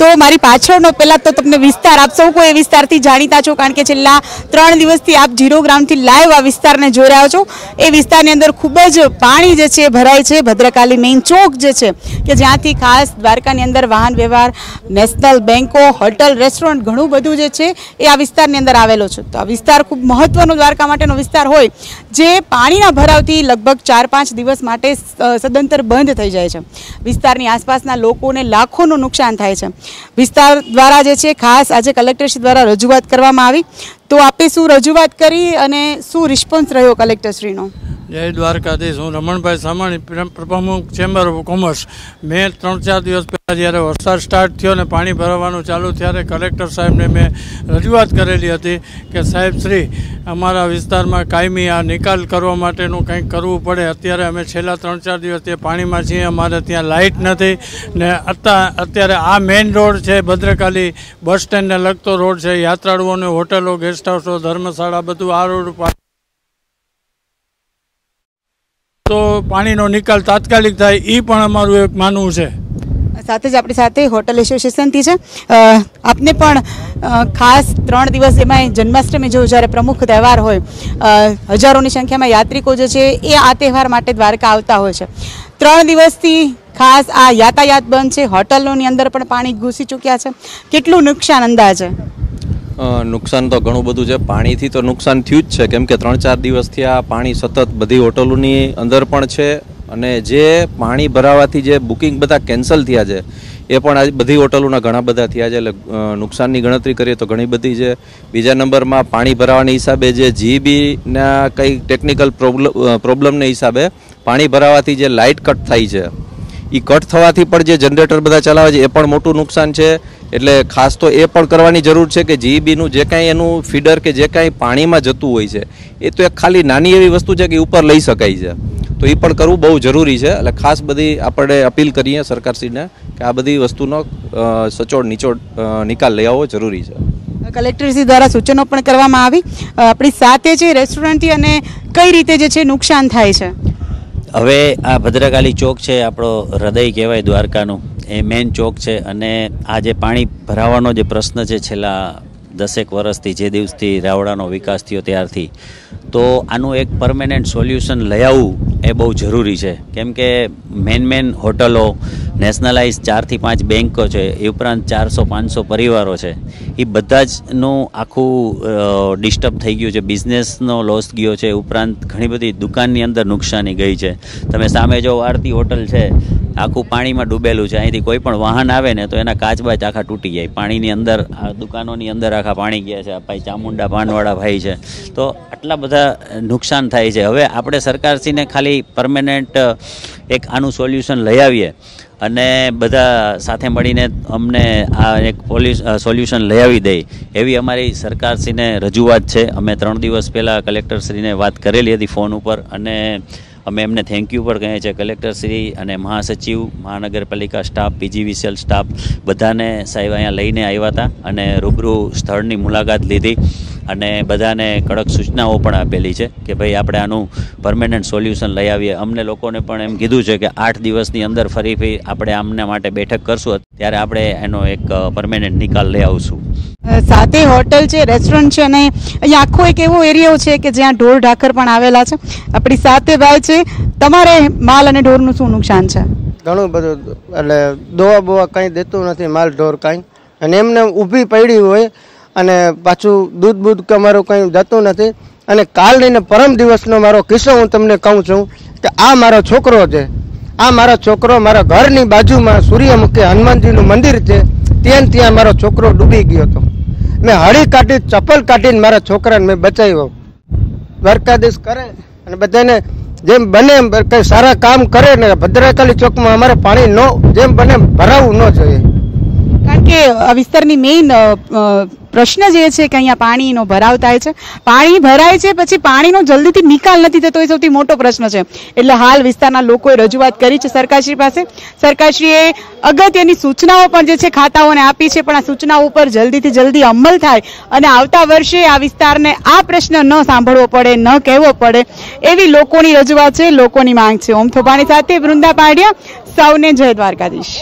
તો મારી પાછળનો પહેલાં તો તમને વિસ્તાર, આપ સૌ કોઈ એ વિસ્તારથી જાણીતા છો, કારણ કે છેલ્લા ત્રણ દિવસથી આપ જીરો ગ્રામથી લાઈવ આ વિસ્તારને જોઈ રહ્યા છો. એ વિસ્તારની અંદર ખૂબ જ પાણી જે છે ભરાય છે. ભદ્રકાલી મેઇન ચોક જે છે કે જ્યાંથી ખાસ દ્વારકાની અંદર વાહન વ્યવહાર, નેશનલ બેન્કો, હોટલ, રેસ્ટોરન્ટ ઘણું બધું જે છે એ આ વિસ્તારની અંદર આવેલો છે. તો આ વિસ્તાર ખૂબ મહત્ત્વનો દ્વારકા માટેનો વિસ્તાર હોય, જે પાણીના ભરાવથી લગભગ ચાર પાંચ દિવસ માટે સદંતર બંધ થઈ જાય છે. વિસ્તારની આસપાસના લોકોને લાખોનું નુકસાન થાય છે. વિસ્તાર દ્વારા જે છે, ખાસ આજે કલેક્ટરશ્રી દ્વારા રજૂઆત કરવામાં આવી. તો આપે શું રજૂઆત કરી અને શું રિસ્પોન્સ રહ્યો કલેક્ટરશ્રીનો જય દ્વારકાધીશ. હું રમણભાઈ સામાણી, પ્ર- પ્રમુખ ચેમ્બર ઓફ કોમર્સ. મેં ત્રણ ચાર દિવસ પહેલાં જ્યારે વરસાદ સ્ટાર્ટ થયો ને પાણી ભરાવાનું ચાલુ ત્યારે કલેક્ટર સાહેબને મેં રજૂઆત કરેલી હતી કે સાહેબ શ્રી, અમારા વિસ્તારમાં કાયમી આ નિકાલ કરવા માટેનું કંઈક કરવું પડે. અત્યારે અમે છેલ્લા ત્રણ ચાર દિવસ તે પાણીમાં છીએ, અમારે ત્યાં લાઇટ નથી. ને અત્યા અત્યારે આ મેઇન રોડ છે, ભદ્રકાલી બસ સ્ટેન્ડને લગતો રોડ છે, યાત્રાળુઓને હોટલો ગેસ્ટ હાઉસો ધર્મશાળા, બધું આ રોડ ઉપર તો પાણીનો નિકાલ તાત્કાલિક થાય એ પણ અમારું એક માનવું છે. સાથે જ આપણી સાથે હોટલ એસોસિએશનથી છે. આપને પણ ખાસ ત્રણ દિવસ એમાં જન્માષ્ટમી જો જ્યારે પ્રમુખ તહેવાર હોય હજારોની સંખ્યામાં યાત્રિકો જે છે, એ આ તહેવાર માટે દ્વારકા આવતા હોય છે. ત્રણ દિવસથી ખાસ આ યાતાયાત બંધ છે. હોટલોની અંદર પણ પાણી ઘૂસી ચૂક્યા છે. કેટલું નુકસાન અંદાજે? નુકસાન તો ઘણું બધું છે. પાણીથી તો નુકસાન થયું જ છે. કેમ કે ત્રણ ચાર દિવસથી આ પાણી સતત બધી હોટલોની અંદર પણ છે અને જે પાણી ભરાવાથી જે બુકિંગ બધા કેન્સલ થયા છે, એ પણ આજ બધી હોટલોના ઘણા બધા થયા છે. એટલે નુકસાનની ગણતરી કરીએ તો ઘણી બધી છે. બીજા નંબરમાં પાણી ભરાવાના હિસાબે જે જીબીના કંઈ ટેકનિકલ પ્રોબ્લમ પ્રોબ્લમને હિસાબે પાણી ભરાવાથી જે લાઇટ કટ થાય છે એ કટ થવાથી પણ જે જનરેટર બધા ચલાવે છે, એ પણ મોટું નુકસાન છે. એટલે ખાસ તો એ પણ કરવાની જરૂર છે કે જીઈબીનું જે કાંઈ એનું ફીડર કે જે કાંઈ પાણીમાં જતું હોય છે, એ તો એક ખાલી નાની એવી વસ્તુ છે કે ઉપર લઈ શકાય છે. તો એ પણ કરવું બહુ જરૂરી છે. એટલે ખાસ બધી આપણે અપીલ કરીએ સરકારશ્રીને કે આ બધી વસ્તુનો સચોટ નિચોડ નિકાલ લઈ આવવો જરૂરી છે. કલેક્ટરશ્રી દ્વારા સૂચનો પણ કરવામાં આવી. આપણી સાથે છે રેસ્ટોરન્ટથી અને કઈ રીતે જે છે નુકસાન થાય છે? હવે આ ભદ્રકાલી ચોક છે, આપણો હૃદય કહેવાય દ્વારકાનું. એ મેઇન ચોક છે અને આ જે પાણી ભરાવાનો જે પ્રશ્ન છે છેલ્લા દસેક વર્ષથી, જે દિવસથી રાવડાનો વિકાસ થયો ત્યારથી, તો આનું એક પરમેનન્ટ સોલ્યુશન લઈ આવવું એ બહુ જરૂરી છે. કેમ કે મેન મેન હોટલો નેશનલાઇઝ ચારથી પાંચ બેન્કો છે, એ ઉપરાંત ચારસો, પાંચસો પરિવારો છે. એ બધા જનું આખું ડિસ્ટર્બ થઈ ગયું છે. બિઝનેસનો લોસ ગયો છે. ઉપરાંત ઘણી બધી દુકાનની અંદર નુકસાની ગઈ છે. તમે સામે જો આરતી હોટલ છે, આખું પાણીમાં ડૂબેલું છે. અહીંથી કોઈ પણ વાહન આવે ને તો એના કાચબાચ આખા તૂટી જાય. પાણીની અંદર, આ દુકાનોની અંદર આખા પાણી ગયા છે. આ ભાઈ ચામુંડા પાનવાળા ભાઈ છે. તો આટલા બધા નુકસાન થાય છે. હવે આપણે સરકારશ્રીને ખાલી પરમેનન્ટ એક આનું સોલ્યુશન લઈ આવીએ. અને બધા સાથે મળીને અમને આ એક સોલ્યુશન લઈ આવી દે એવી અમારી સરકારશ્રીને રજૂઆત છે. અમે ત્રણ દિવસ પહેલાં કલેક્ટરશ્રીને વાત કરેલી હતી ફોન ઉપર અને અમે એમને થેન્ક યુ પણ કહીએ છીએ. કલેક્ટરશ્રી અને મહાસચિવ, મહાનગરપાલિકા સ્ટાફ, પીજીવીસીએલ સ્ટાફ બધાને સાહેબ અહીંયા લઈને આવ્યા હતા અને રૂબરૂ સ્થળની મુલાકાત લીધી. અને બધાને કડક સૂચનાઓ પણ આપેલી છે કે ભાઈ આપણે આનું પરમેનન્ટ સોલ્યુશન લઈ આવીએ. અમને લોકોને પણ એમ કીધું છે કે આઠ દિવસની અંદર ફરી ફરી આપણે આમના માટે બેઠક કરશું ત્યારે આપણે એનો એક પરમેનન્ટ નિકાલ લઈ આવશું. સાથે હોટલ છે રેસ્ટોરન્ટ છે અને અહીંયા આખો એક એવો એરિયો છે કે જ્યાં ઢોર ઢાકર પણ આવેલા છે. આપણી સાથે ભાઈ છે. તમારે માલ અને ઢોરનું શું નુકસાન છે? ઘણું બધું એટલે દોવા બોવા કંઈ દેતું નથી માલ ઢોર કાંઈ. અને એમને ઊભી પડી હોય અને પાછું દૂધ બૂધ કે અમારું કંઈ જતું નથી. અને કાલ લઈને પરમ દિવસનો મારો કિસ્સો હું તમને કહું છું કે આ મારો છોકરો છે. આ મારો છોકરો મારા ઘરની બાજુમાં સૂર્યમુખી હનુમાનજીનું મંદિર છે. ત્યાં ત્યાં મારો છોકરો ડૂબી ગયો હતો. મેં હળી કાઢી, ચપ્પલ કાઢીને મારા છોકરાને મેં બચાવ્યો. દ્વારકાધીશ કરે અને બધાને જેમ બને એમ કંઈ સારા કામ કરે ને ભદ્રકાલી ચોકમાં અમારે પાણી ન, જેમ બને ભરાવું ન જોઈએ. કે આ વિસ્તારની મેઇન પ્રશ્ન જે છે કે અહીંયા પાણીનો ભરાવ થાય છે. પાણી ભરાય છે પછી પાણીનો જલ્દીથી નિકાલ નથી થતો, એ સૌથી મોટો પ્રશ્ન છે. એટલે હાલ વિસ્તારના લોકોએ રજૂઆત કરી છે સરકારશ્રી પાસે. સરકારશ્રીએ અગત્યની સૂચનાઓ પણ જે છે ખાતાઓને આપી છે, પણ આ સૂચનાઓ ઉપર જલ્દીથી જલ્દી અમલ થાય અને આવતા વર્ષે આ વિસ્તારને આ પ્રશ્ન ન સાંભળવો પડે, ન કહેવો પડે, એવી લોકોની રજૂઆત છે, લોકોની માંગ છે. ઓમ થોપાણી સાથે વૃંદા પાડિયા, સૌને જય દ્વારકાધીશ.